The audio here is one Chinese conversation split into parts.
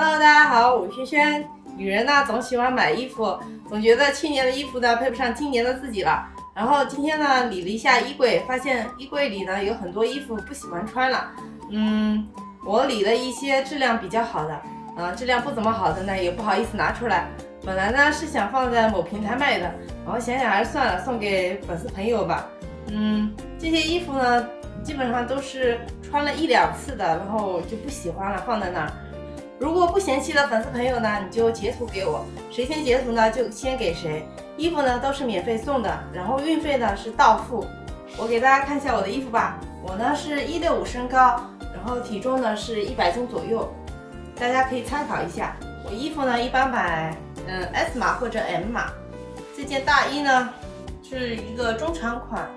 Hello，大家好，我是轩轩。女人呢总喜欢买衣服，总觉得去年的衣服呢配不上今年的自己了。然后今天呢理了一下衣柜，发现衣柜里呢有很多衣服不喜欢穿了。嗯，我理了一些质量比较好的，啊，质量不怎么好的呢也不好意思拿出来。本来呢是想放在某平台卖的，然后想想还是算了，送给粉丝朋友吧。嗯，这些衣服呢基本上都是穿了一两次的，然后就不喜欢了，放在那儿。如果不嫌弃的粉丝朋友呢，你就截图给我，谁先截图呢就先给谁。衣服呢都是免费送的，然后运费呢是到付。我给大家看一下我的衣服吧，我呢是一六五身高，然后体重呢是一百斤左右，大家可以参考一下。我衣服呢一般买嗯 S 码或者 M 码。这件大衣呢是一个中长款，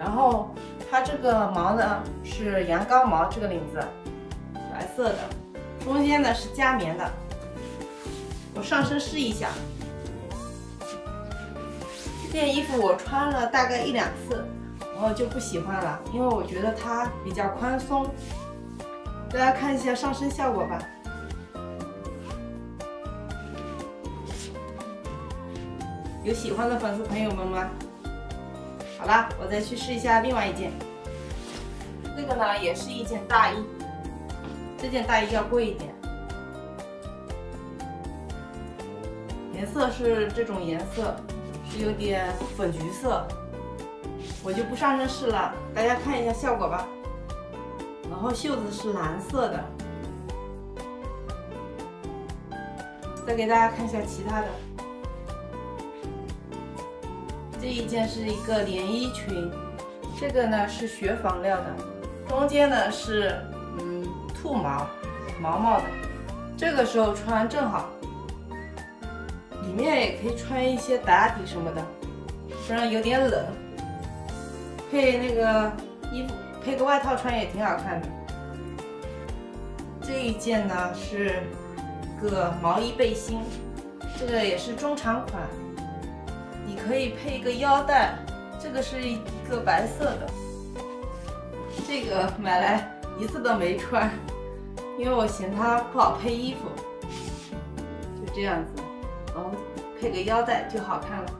然后它这个毛呢是羊羔毛，这个领子白色的。中间呢是加棉的，我上身试一下。这件衣服我穿了大概一两次，然后就不喜欢了，因为我觉得它比较宽松。大家看一下上身效果吧。有喜欢的粉丝朋友们吗？好了，我再去试一下另外一件。这个呢也是一件大衣。这件大衣要贵一点，颜色是这种颜色，是有点粉橘色，我就不上身试了，大家看一下效果吧。然后袖子是蓝色的，再给大家看一下其他的。这一件是一个连衣裙，这个呢是雪纺料的，中间呢是。兔毛，毛毛的，这个时候穿正好。里面也可以穿一些打底什么的，不然有点冷。配那个衣服，配个外套穿也挺好看的。这一件呢是个毛衣背心，这个也是中长款。你可以配一个腰带，这个是一个白色的，这个买来一次都没穿。因为我嫌它不好配衣服，就这样子，然后配个腰带就好看了。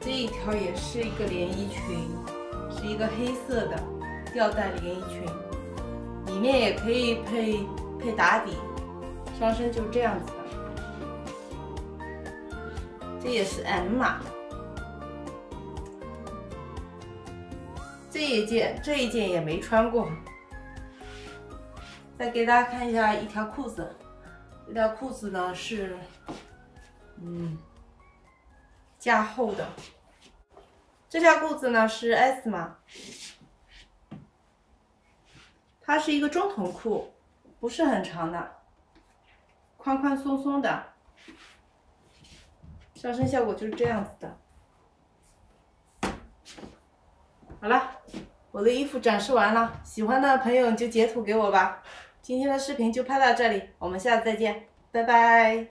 这一条也是一个连衣裙，是一个黑色的吊带连衣裙，里面也可以配配打底，上身就这样子的。这也是 M 码。这一件这一件也没穿过。再给大家看一下一条裤子，这条裤子呢是，嗯，加厚的。这条裤子呢是 S 码，它是一个中筒裤，不是很长的，宽宽松松的，上身效果就是这样子的。好了，我的衣服展示完了，喜欢的朋友就截图给我吧。今天的视频就拍到这里，我们下次再见，拜拜。